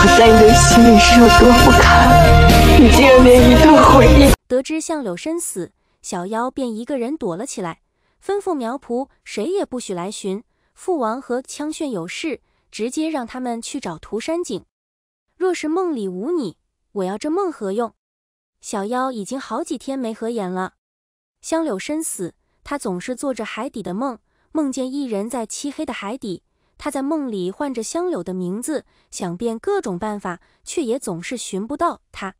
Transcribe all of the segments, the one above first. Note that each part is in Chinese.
我在你的心里是有多不堪，你竟然连一段回应。得知相柳身死，小妖便一个人躲了起来，吩咐苗仆谁也不许来寻。父王和枪炫有事，直接让他们去找涂山璟。若是梦里无你，我要这梦何用？小妖已经好几天没合眼了。香柳身死，他总是做着海底的梦，梦见一人在漆黑的海底。他在梦里唤着香柳的名字，想遍各种办法，却也总是寻不到他。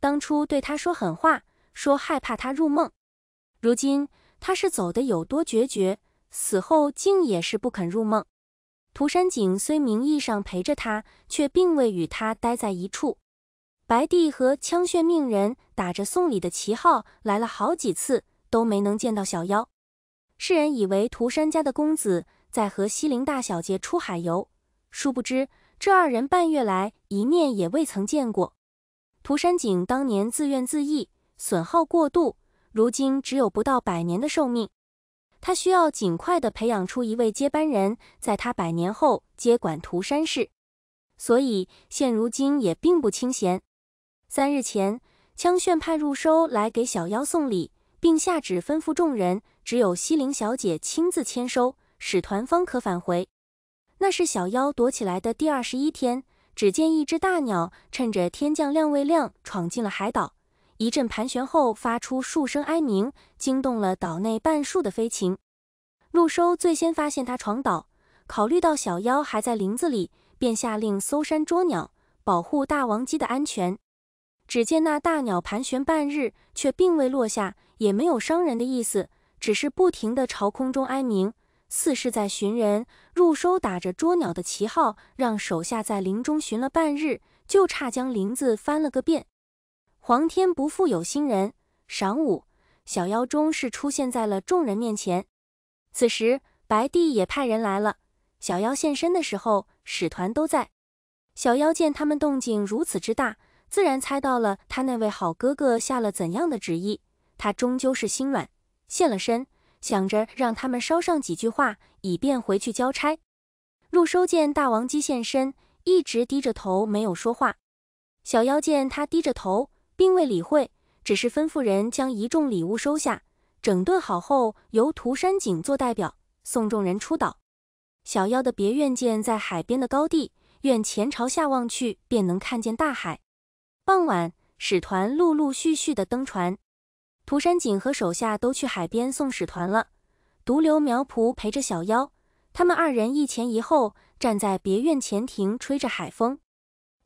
当初对他说狠话，说害怕他入梦，如今他是走的有多决绝，死后竟也是不肯入梦。涂山璟虽名义上陪着他，却并未与他待在一处。白帝和枪炫命人打着送礼的旗号来了好几次，都没能见到小妖。世人以为涂山家的公子在和西陵大小姐出海游，殊不知这二人半月来一面也未曾见过。涂山璟当年自怨自艾，损耗过度，如今只有不到百年的寿命。他需要尽快的培养出一位接班人，在他百年后接管涂山氏，所以现如今也并不清闲。三日前，枪炫派入收来给小妖送礼，并下旨吩咐众人，只有西陵小姐亲自签收，使团方可返回。那是小妖躲起来的第二十一天。只见一只大鸟趁着天降亮未亮，闯进了海岛。一阵盘旋后，发出数声哀鸣，惊动了岛内半数的飞禽。陆收最先发现它闯岛，考虑到小妖还在林子里，便下令搜山捉鸟，保护大王鸡的安全。只见那大鸟盘旋半日，却并未落下，也没有伤人的意思，只是不停地朝空中哀鸣。似是在寻人，入收打着捉鸟的旗号，让手下在林中寻了半日，就差将林子翻了个遍。皇天不负有心人，晌午，小妖终是出现在了众人面前。此时，白帝也派人来了。小妖现身的时候，使团都在。小妖见他们动静如此之大，自然猜到了他那位好哥哥下了怎样的旨意。他终究是心软，现了身。想着让他们捎上几句话，以便回去交差。入收见大王姬现身，一直低着头没有说话。小妖见他低着头，并未理会，只是吩咐人将一众礼物收下，整顿好后，由涂山璟做代表送众人出岛。小妖的别院建在海边的高地，院前朝下望去，便能看见大海。傍晚，使团陆陆续续的登船。涂山璟和手下都去海边送使团了，独留苗圃陪着小妖。他们二人一前一后站在别院前庭，吹着海风。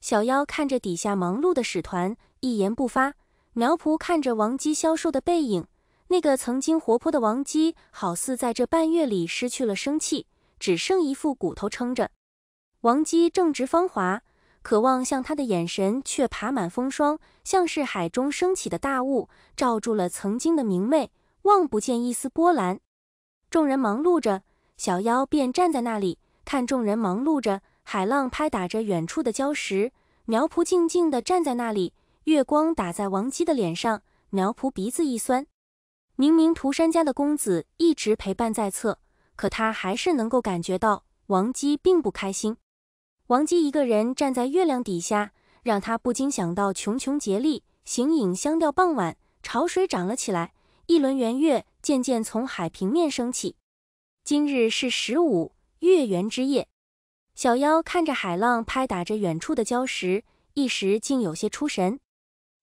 小妖看着底下忙碌的使团，一言不发。苗圃看着王姬消瘦的背影，那个曾经活泼的王姬，好似在这半月里失去了生气，只剩一副骨头撑着。王姬正值芳华。渴望向他的眼神却爬满风霜，像是海中升起的大雾，罩住了曾经的明媚，望不见一丝波澜。众人忙碌着，小妖便站在那里看众人忙碌着。海浪拍打着远处的礁石，苗圃静静地站在那里。月光打在王姬的脸上，苗圃鼻子一酸。明明涂山家的公子一直陪伴在侧，可他还是能够感觉到王姬并不开心。王姬一个人站在月亮底下，让他不禁想到茕茕孑立，形影相吊。傍晚，潮水涨了起来，一轮圆月渐渐从海平面升起。今日是十五月圆之夜，小妖看着海浪拍打着远处的礁石，一时竟有些出神。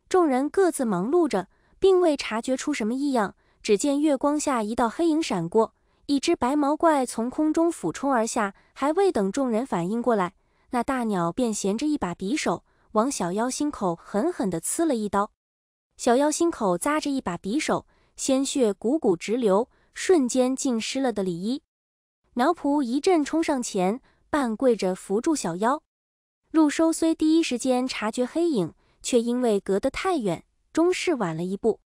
众人各自忙碌着，并未察觉出什么异样。只见月光下一道黑影闪过，一只白毛怪从空中俯冲而下，还未等众人反应过来。那大鸟便衔着一把匕首，往小妖心口狠狠地刺了一刀。小妖心口扎着一把匕首，鲜血汩汩直流，瞬间浸湿了的里衣。苗圃一阵冲上前，半跪着扶住小妖。入收虽第一时间察觉黑影，却因为隔得太远，终是晚了一步。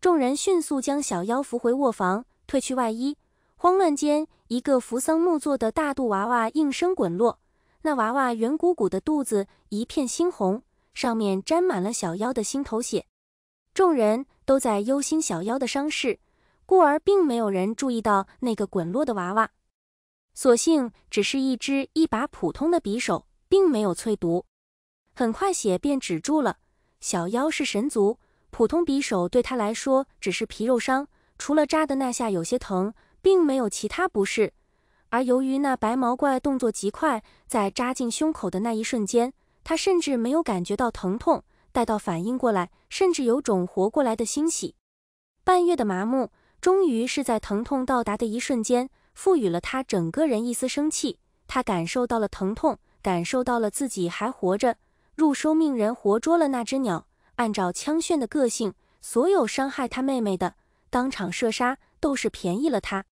众人迅速将小妖扶回卧房，褪去外衣。慌乱间，一个扶桑木做的大肚娃娃应声滚落。那娃娃圆鼓鼓的肚子一片猩红，上面沾满了小妖的心头血。众人都在忧心小妖的伤势，故而并没有人注意到那个滚落的娃娃。所幸只是一只一把普通的匕首，并没有淬毒。很快血便止住了。小妖是神族，普通匕首对他来说只是皮肉伤，除了扎的那下有些疼，并没有其他不适。而由于那白毛怪动作极快，在扎进胸口的那一瞬间，他甚至没有感觉到疼痛。待到反应过来，甚至有种活过来的欣喜。半月的麻木，终于是在疼痛到达的一瞬间，赋予了他整个人一丝生气。他感受到了疼痛，感受到了自己还活着。入收命人活捉了那只鸟，按照枪炫的个性，所有伤害他妹妹的，当场射杀，都是便宜了他。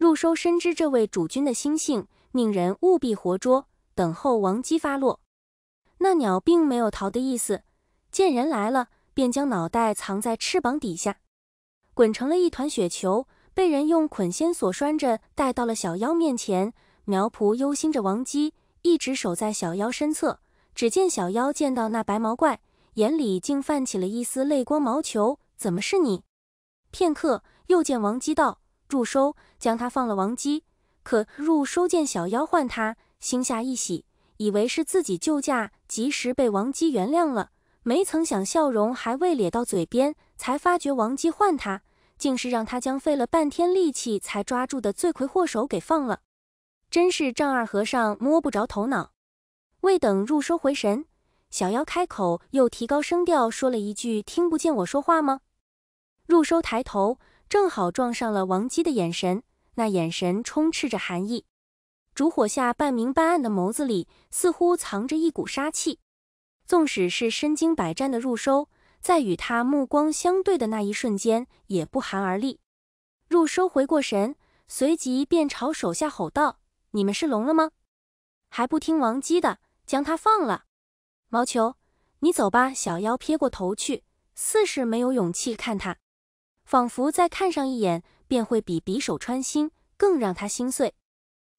入收深知这位主君的心性，命人务必活捉，等候王姬发落。那鸟并没有逃的意思。见人来了，便将脑袋藏在翅膀底下，滚成了一团雪球，被人用捆仙索拴着带到了小妖面前。苗圃忧心着王姬，一直守在小妖身侧。只见小妖见到那白毛怪，眼里竟泛起了一丝泪光。毛球，怎么是你？片刻，又见王姬道：“入收，将他放了。”王姬可入收见小妖唤他，心下一喜，以为是自己救驾，及时被王姬原谅了。没曾想，笑容还未咧到嘴边，才发觉王姬唤他，竟是让他将费了半天力气才抓住的罪魁祸首给放了。真是丈二和尚摸不着头脑。未等入收回神，小妖开口，又提高声调说了一句：“听不见我说话吗？”入收抬头，正好撞上了王姬的眼神，那眼神充斥着寒意，烛火下半明半暗的眸子里，似乎藏着一股杀气。纵使是身经百战的入收，在与他目光相对的那一瞬间，也不寒而栗。入收回过神，随即便朝手下吼道：“你们是聋了吗？还不听王姬的，将他放了！毛球，你走吧。”小妖撇过头去，似是没有勇气看他，仿佛再看上一眼，便会比匕首穿心更让他心碎。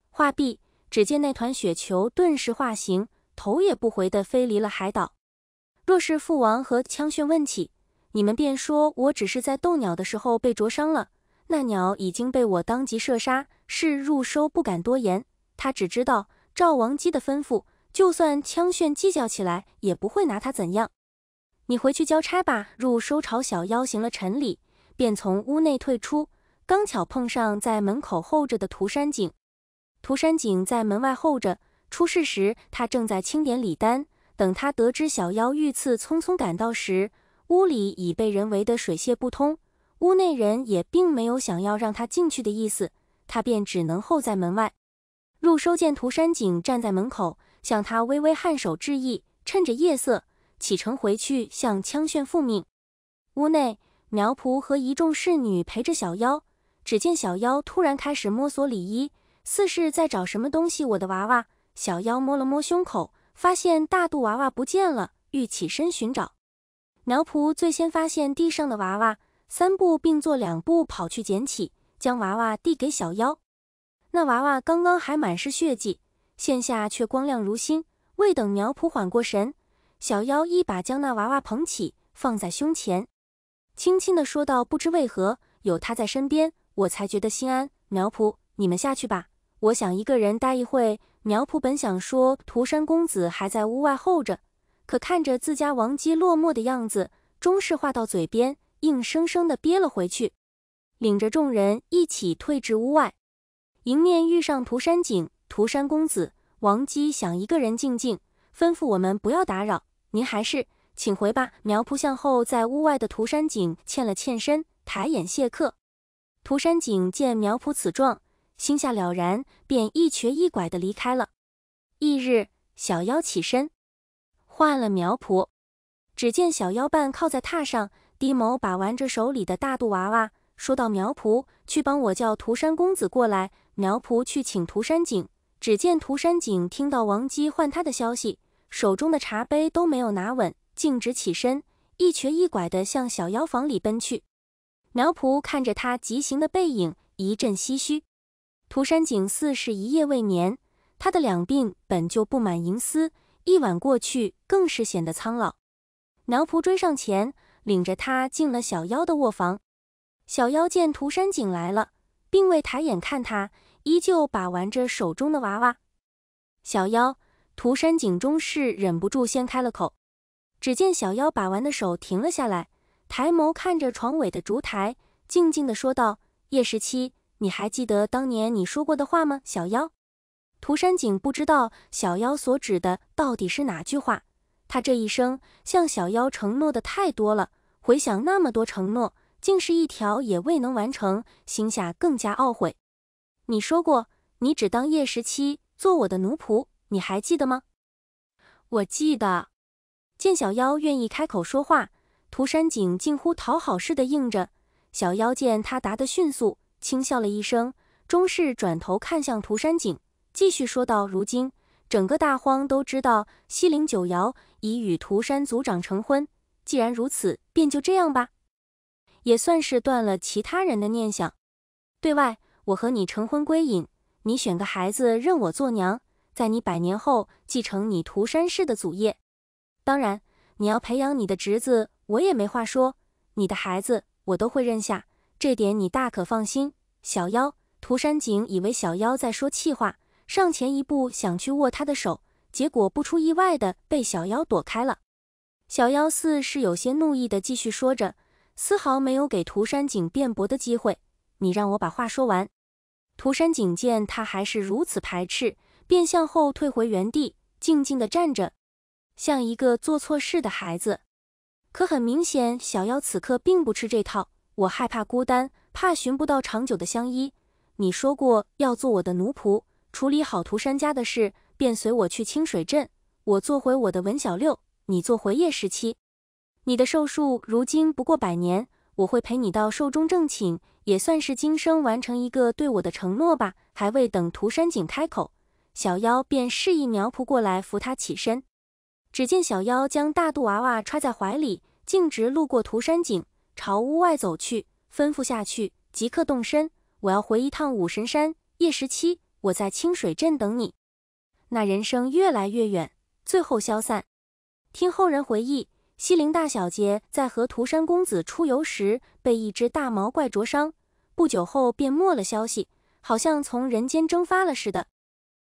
话毕，只见那团雪球顿时化形。头也不回地飞离了海岛。若是父王和枪炫问起，你们便说我只是在斗鸟的时候被灼伤了，那鸟已经被我当即射杀。是入收不敢多言，他只知道赵王姬的吩咐，就算枪炫计较起来，也不会拿他怎样。你回去交差吧。入收朝小妖行了陈礼，便从屋内退出，刚巧碰上在门口候着的涂山璟。涂山璟在门外候着。出事时，他正在清点礼单。等他得知小妖遇刺，匆匆赶到时，屋里已被人围得水泄不通。屋内人也并没有想要让他进去的意思，他便只能候在门外。入收见涂山璟站在门口，向他微微颔首致意，趁着夜色启程回去向枪炫复命。屋内，苗圃和一众侍女陪着小妖。只见小妖突然开始摸索里衣，似是在找什么东西。我的娃娃。小妖摸了摸胸口，发现大肚娃娃不见了，欲起身寻找。苗圃最先发现地上的娃娃，三步并作两步跑去捡起，将娃娃递给小妖。那娃娃刚刚还满是血迹，现下却光亮如新。未等苗圃缓过神，小妖一把将那娃娃捧起，放在胸前，轻轻地说道：“不知为何，有他在身边，我才觉得心安。”苗圃，你们下去吧，我想一个人待一会。苗圃本想说涂山公子还在屋外候着，可看着自家王姬落寞的样子，终是话到嘴边，硬生生的憋了回去，领着众人一起退至屋外。迎面遇上涂山璟，涂山公子，王姬想一个人静静，吩咐我们不要打扰，您还是请回吧。苗圃向后在屋外的涂山璟欠了欠身，抬眼谢客。涂山璟见苗圃此状。心下了然，便一瘸一拐的离开了。翌日，小妖起身，换了苗圃。只见小妖半靠在榻上，低眸把玩着手里的大肚娃娃，说道：“苗圃，去帮我叫涂山公子过来。”苗圃去请涂山璟。只见涂山璟听到王姬唤他的消息，手中的茶杯都没有拿稳，径直起身，一瘸一拐的向小妖房里奔去。苗圃看着他疾行的背影，一阵唏嘘。涂山璟似是一夜未眠，他的两鬓本就布满银丝，一晚过去，更是显得苍老。苗圃追上前，领着他进了小妖的卧房。小妖见涂山璟来了，并未抬眼看他，依旧把玩着手中的娃娃。小妖，涂山璟终是忍不住先开了口。只见小妖把玩的手停了下来，抬眸看着床尾的烛台，静静的说道：“叶十七，你还记得当年你说过的话吗？”小妖涂山璟不知道小妖所指的到底是哪句话。他这一生向小妖承诺的太多了，回想那么多承诺，竟是一条也未能完成，心下更加懊悔。你说过，你只当叶十七做我的奴仆，你还记得吗？我记得。见小妖愿意开口说话，涂山璟近乎讨好似的应着。小妖见他答得迅速，轻笑了一声，终是转头看向涂山璟，继续说道：“如今整个大荒都知道西陵九瑶已与涂山族长成婚，既然如此，便就这样吧，也算是断了其他人的念想。对外，我和你成婚归隐，你选个孩子认我做娘，在你百年后继承你涂山氏的祖业。”当然，你要培养你的侄子，我也没话说。你的孩子，我都会认下，这点你大可放心。小妖涂山璟以为小妖在说气话，上前一步想去握他的手，结果不出意外的被小妖躲开了。小妖似是有些怒意的继续说着，丝毫没有给涂山璟辩驳的机会。你让我把话说完。涂山璟见他还是如此排斥，便向后退回原地，静静的站着。像一个做错事的孩子，可很明显，小妖此刻并不吃这套。我害怕孤单，怕寻不到长久的相依。你说过要做我的奴仆，处理好涂山家的事，便随我去清水镇。我做回我的文小六，你做回叶十七。你的寿数如今不过百年，我会陪你到寿终正寝，也算是今生完成一个对我的承诺吧。还未等涂山璟开口，小妖便示意苗仆过来扶他起身。只见小妖将大肚娃娃揣在怀里，径直路过涂山璟，朝屋外走去，吩咐下去即刻动身。我要回一趟五神山，叶十七，我在清水镇等你。那人声越来越远，最后消散。听后人回忆，西陵大小姐在和涂山公子出游时，被一只大毛怪灼伤，不久后便没了消息，好像从人间蒸发了似的。